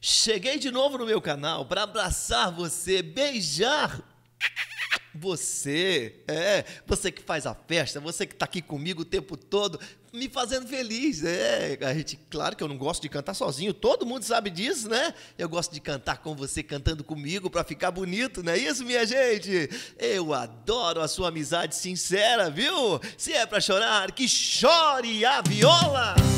Cheguei de novo no meu canal para abraçar você, beijar você, é, você que faz a festa, você que está aqui comigo o tempo todo, me fazendo feliz. É, a gente, claro que eu não gosto de cantar sozinho, todo mundo sabe disso, né? Eu gosto de cantar com você, cantando comigo para ficar bonito, não é isso, minha gente? Eu adoro a sua amizade sincera, viu? Se é para chorar, que chore a viola.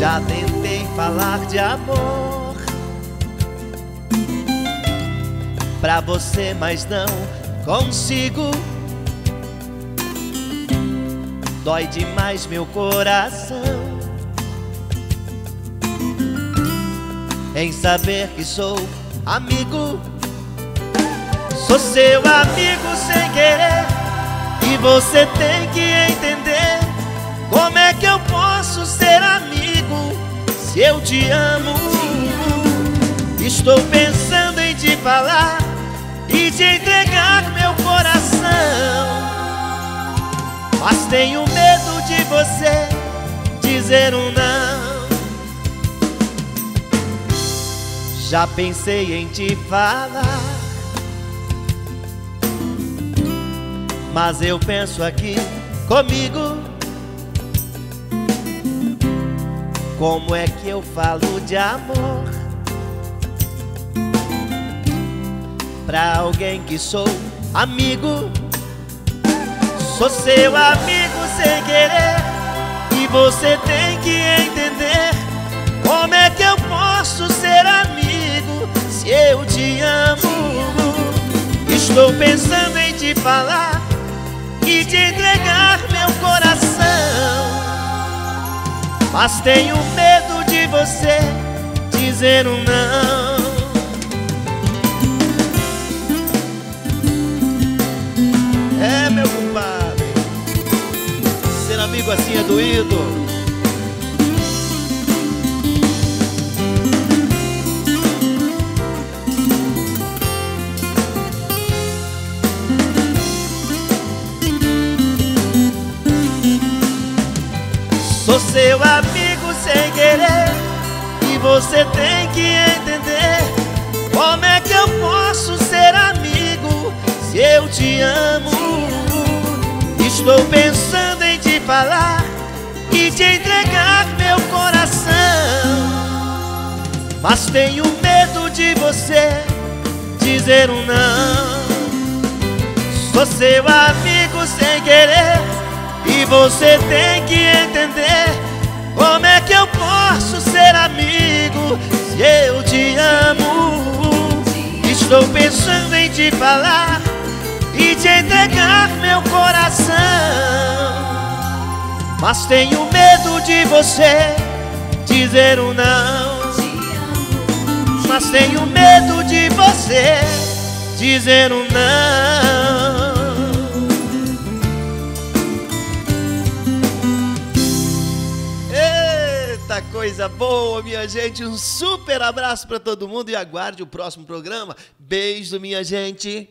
Já tentei falar de amor pra você, mas não consigo. Dói demais meu coração em saber que sou amigo. Sou seu amigo sem querer e você tem que eu te amo. Estou pensando em te falar e te entregar meu coração. Mas tenho medo de você dizer um não. Já pensei em te falar. Mas eu penso aqui comigo Como é que eu falo de amor? Pra alguém que sou amigo Sou seu amigo sem querer E você tem que entender Como é que eu posso ser amigo Se eu te amo. Estou pensando em te falar E te entregar meu coração mas tenho medo de você dizer um não. É meu compadre. Ser amigo assim é doído Sou seu amigo sem querer. E você tem que entender Como é que eu posso ser amigo Se eu te amo. Estou pensando em te falar E te entregar meu coração. Mas tenho medo de você Dizer um não. Sou seu amigo sem querer você tem que entender Como é que eu posso ser amigo Se eu te amo. Estou pensando em te falar E te entregar meu coração. Mas tenho medo de você Dizer um não. Mas tenho medo de você Dizer um não coisa boa, minha gente. Um super abraço para todo mundo e aguarde o próximo programa. Beijo, minha gente.